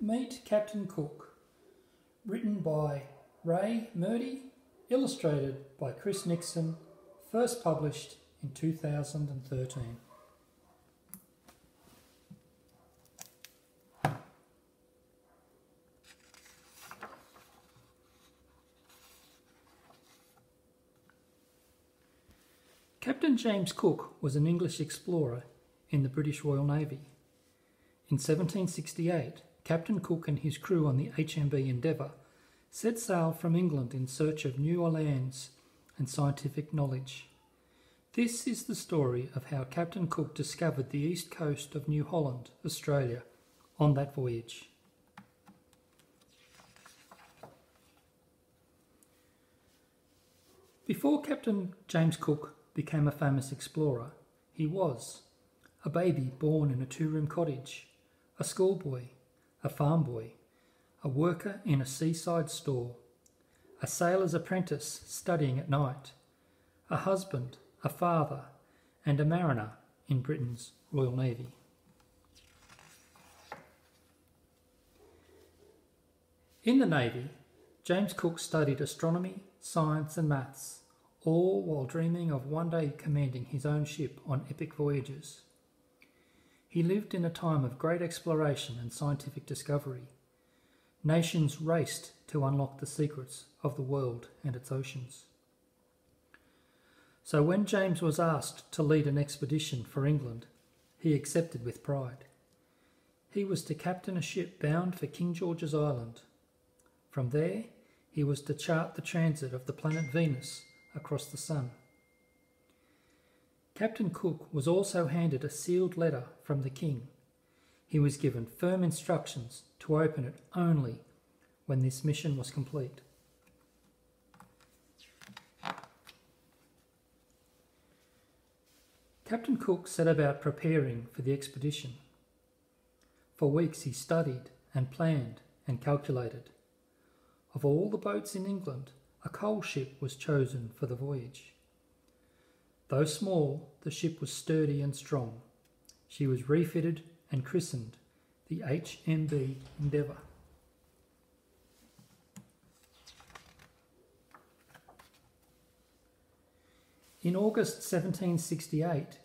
Meet Captain Cook, written by Rae Murdie, illustrated by Chris Nixon, first published in 2013. Captain James Cook was an English explorer in the British Royal Navy. In 1768, Captain Cook and his crew on the HMB Endeavour set sail from England in search of new lands and scientific knowledge. This is the story of how Captain Cook discovered the east coast of New Holland, Australia, on that voyage. Before Captain James Cook became a famous explorer, he was a baby born in a two room cottage, a schoolboy, a farm boy, a worker in a seaside store, a sailor's apprentice studying at night, a husband, a father, and a mariner in Britain's Royal Navy. In the Navy, James Cook studied astronomy, science, and maths, all while dreaming of one day commanding his own ship on epic voyages. He lived in a time of great exploration and scientific discovery. Nations raced to unlock the secrets of the world and its oceans. So when James was asked to lead an expedition for England, he accepted with pride. He was to captain a ship bound for King George's Island. From there, he was to chart the transit of the planet Venus across the sun. Captain Cook was also handed a sealed letter from the King. He was given firm instructions to open it only when this mission was complete. Captain Cook set about preparing for the expedition. For weeks he studied and planned and calculated. Of all the boats in England, a coal ship was chosen for the voyage. Though small, the ship was sturdy and strong. She was refitted and christened the HMB Endeavour. In August 1768,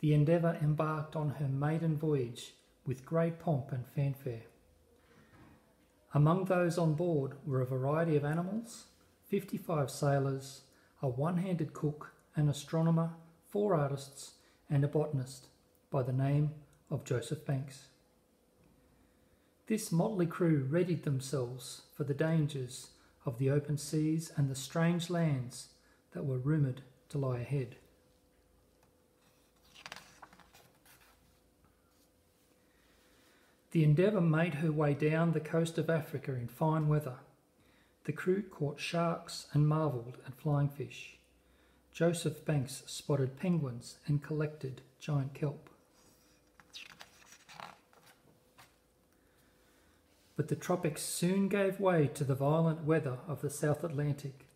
the Endeavour embarked on her maiden voyage with great pomp and fanfare. Among those on board were a variety of animals, 55 sailors, a one handed cook, an astronomer, four artists, and a botanist by the name of Joseph Banks. This motley crew readied themselves for the dangers of the open seas and the strange lands that were rumoured to lie ahead. The Endeavour made her way down the coast of Africa in fine weather. The crew caught sharks and marvelled at flying fish. Joseph Banks spotted penguins and collected giant kelp. But the tropics soon gave way to the violent weather of the South Atlantic.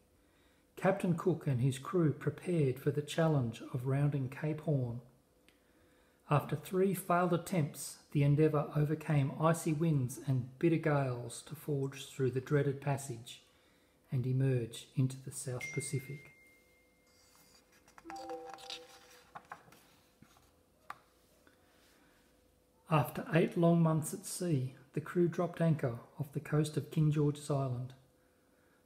Captain Cook and his crew prepared for the challenge of rounding Cape Horn. After three failed attempts, the Endeavour overcame icy winds and bitter gales to forge through the dreaded passage and emerge into the South Pacific. After eight long months at sea, the crew dropped anchor off the coast of King George's Island.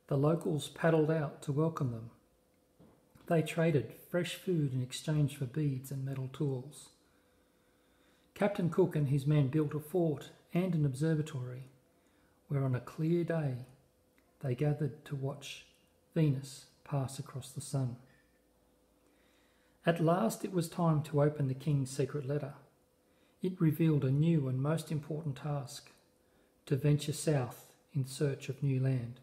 The locals paddled out to welcome them. They traded fresh food in exchange for beads and metal tools. Captain Cook and his men built a fort and an observatory, where on a clear day they gathered to watch Venus pass across the sun. At last it was time to open the king's secret letter. It revealed a new and most important task to venture south in search of new land.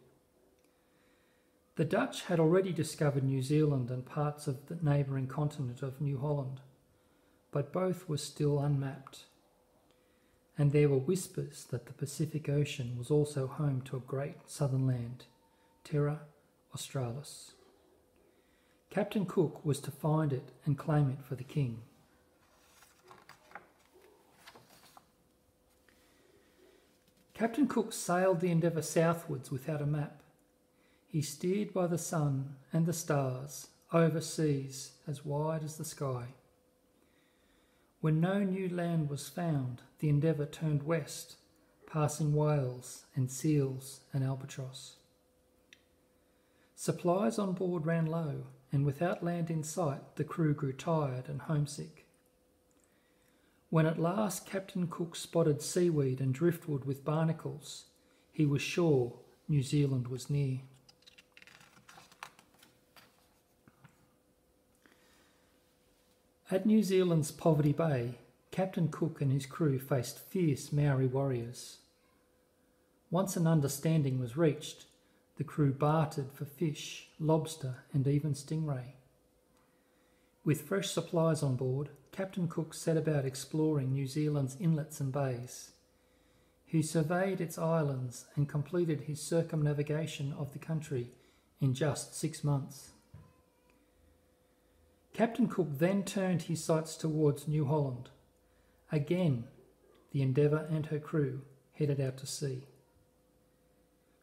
The Dutch had already discovered New Zealand and parts of the neighbouring continent of New Holland, but both were still unmapped. And there were whispers that the Pacific Ocean was also home to a great southern land, Terra Australis. Captain Cook was to find it and claim it for the king. Captain Cook sailed the Endeavour southwards without a map. He steered by the sun and the stars over seas as wide as the sky. When no new land was found, the Endeavour turned west, passing whales and seals and albatross. Supplies on board ran low, and without land in sight, the crew grew tired and homesick. When at last Captain Cook spotted seaweed and driftwood with barnacles, he was sure New Zealand was near. At New Zealand's Poverty Bay, Captain Cook and his crew faced fierce Maori warriors. Once an understanding was reached, the crew bartered for fish, lobster, and even stingray. With fresh supplies on board, Captain Cook set about exploring New Zealand's inlets and bays. He surveyed its islands and completed his circumnavigation of the country in just six months. Captain Cook then turned his sights towards New Holland. Again, the Endeavour and her crew headed out to sea.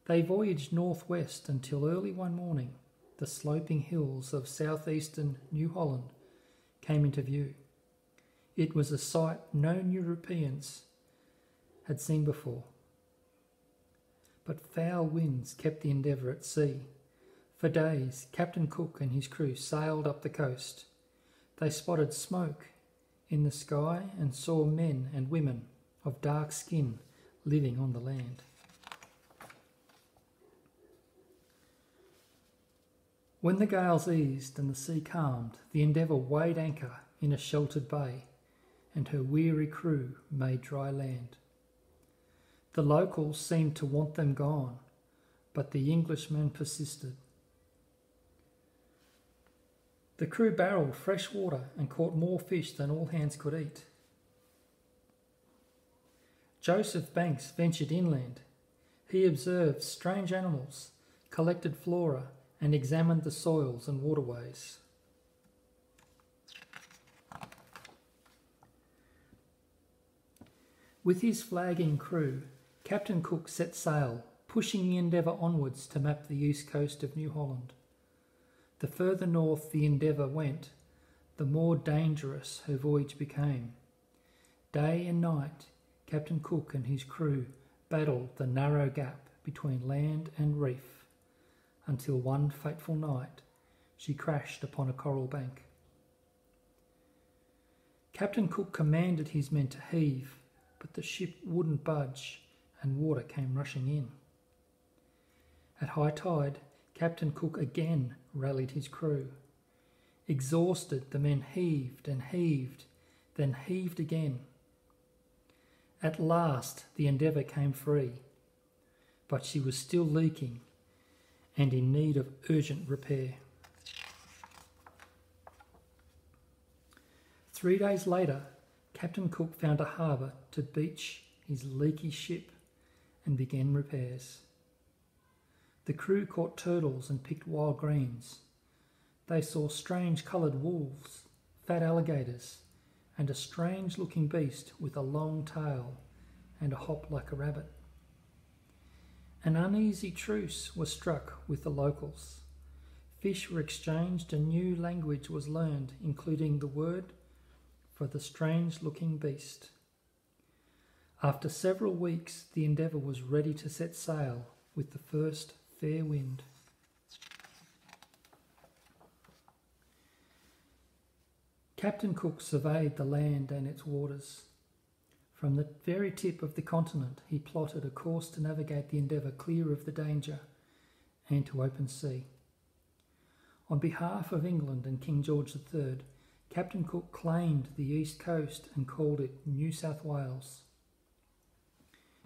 They voyaged northwest until early one morning the sloping hills of southeastern New Holland came into view. It was a sight no Europeans had seen before. But foul winds kept the Endeavour at sea. For days, Captain Cook and his crew sailed up the coast. They spotted smoke in the sky and saw men and women of dark skin living on the land. When the gales eased and the sea calmed, the Endeavour weighed anchor in a sheltered bay, and her weary crew made dry land. The locals seemed to want them gone, but the Englishmen persisted. The crew barreled fresh water and caught more fish than all hands could eat. Joseph Banks ventured inland. He observed strange animals, collected flora, and examined the soils and waterways. With his flagging crew, Captain Cook set sail, pushing the Endeavour onwards to map the east coast of New Holland. The further north the Endeavour went, the more dangerous her voyage became. Day and night, Captain Cook and his crew battled the narrow gap between land and reef until one fateful night she crashed upon a coral bank. Captain Cook commanded his men to heave, but the ship wouldn't budge and water came rushing in. At high tide, Captain Cook again rallied his crew. Exhausted, the men heaved and heaved, then heaved again. At last, the Endeavour came free, but she was still leaking and in need of urgent repair. Three days later, Captain Cook found a harbour to beach his leaky ship and began repairs. The crew caught turtles and picked wild greens. They saw strange coloured wolves, fat alligators, and a strange looking beast with a long tail and a hop like a rabbit. An uneasy truce was struck with the locals. Fish were exchanged, a new language was learned, including the word for the strange looking beast. After several weeks, the Endeavour was ready to set sail with the first fair wind. Captain Cook surveyed the land and its waters. From the very tip of the continent, he plotted a course to navigate the Endeavour clear of the danger and to open sea. On behalf of England and King George III, Captain Cook claimed the east coast and called it New South Wales.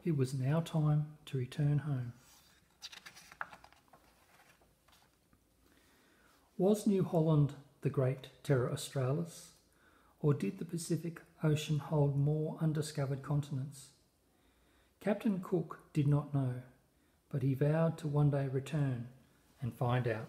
It was now time to return home. Was New Holland the great Terra Australis, or did the Pacific ocean hold more undiscovered continents? Captain Cook did not know, but he vowed to one day return and find out.